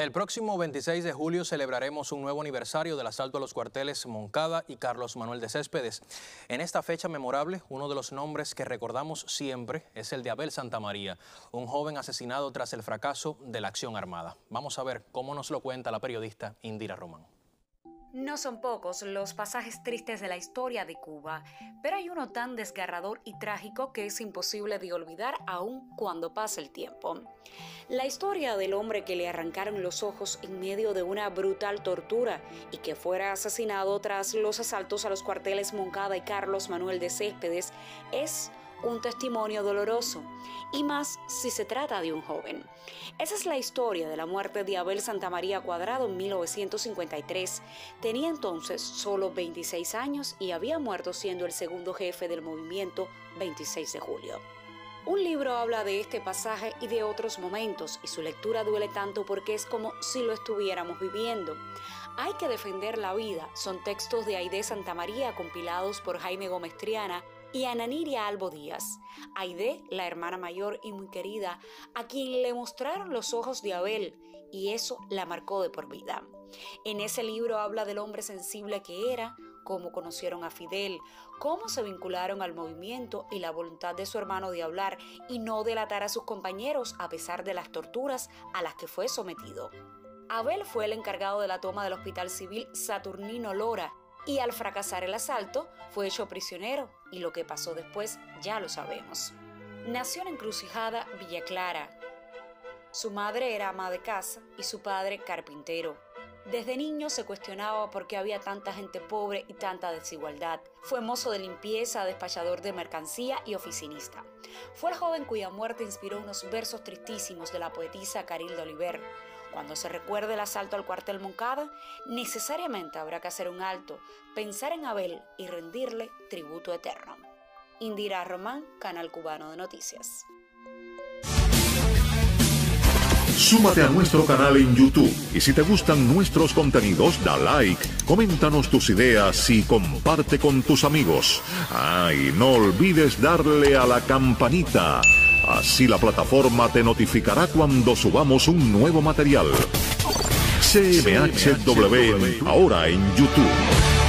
El próximo 26 de julio celebraremos un nuevo aniversario del asalto a los cuarteles Moncada y Carlos Manuel de Céspedes. En esta fecha memorable, uno de los nombres que recordamos siempre es el de Abel Santamaría, un joven asesinado tras el fracaso de la acción armada. Vamos a ver cómo nos lo cuenta la periodista Indira Román. No son pocos los pasajes tristes de la historia de Cuba, pero hay uno tan desgarrador y trágico que es imposible de olvidar aún cuando pasa el tiempo. La historia del hombre que le arrancaron los ojos en medio de una brutal tortura y que fuera asesinado tras los asaltos a los cuarteles Moncada y Carlos Manuel de Céspedes es un testimonio doloroso, y más si se trata de un joven. Esa es la historia de la muerte de Abel Santamaría Cuadrado en 1953. Tenía entonces solo 26 años y había muerto siendo el segundo jefe del movimiento 26 de julio. Un libro habla de este pasaje y de otros momentos, y su lectura duele tanto porque es como si lo estuviéramos viviendo. Hay que defender la vida son textos de Aide Santamaría compilados por Jaime Gómez Triana y Ananiria Albo Díaz, Aide, la hermana mayor y muy querida, a quien le mostraron los ojos de Abel, y eso la marcó de por vida. En ese libro habla del hombre sensible que era, cómo conocieron a Fidel, cómo se vincularon al movimiento y la voluntad de su hermano de hablar y no delatar a sus compañeros a pesar de las torturas a las que fue sometido. Abel fue el encargado de la toma del Hospital Civil Saturnino Lora y al fracasar el asalto fue hecho prisionero y lo que pasó después ya lo sabemos. Nació en Encrucijada, Villa Clara. Su madre era ama de casa y su padre carpintero. Desde niño se cuestionaba por qué había tanta gente pobre y tanta desigualdad. Fue mozo de limpieza, despachador de mercancía y oficinista. Fue el joven cuya muerte inspiró unos versos tristísimos de la poetisa Carilda Oliver. Cuando se recuerde el asalto al cuartel Moncada, necesariamente habrá que hacer un alto, pensar en Abel y rendirle tributo eterno. Indira Román, Canal Cubano de Noticias. Súmate a nuestro canal en YouTube y si te gustan nuestros contenidos, da like, coméntanos tus ideas y comparte con tus amigos. Ay, no olvides darle a la campanita Así la plataforma te notificará cuando subamos un nuevo material. CMHW ahora en YouTube.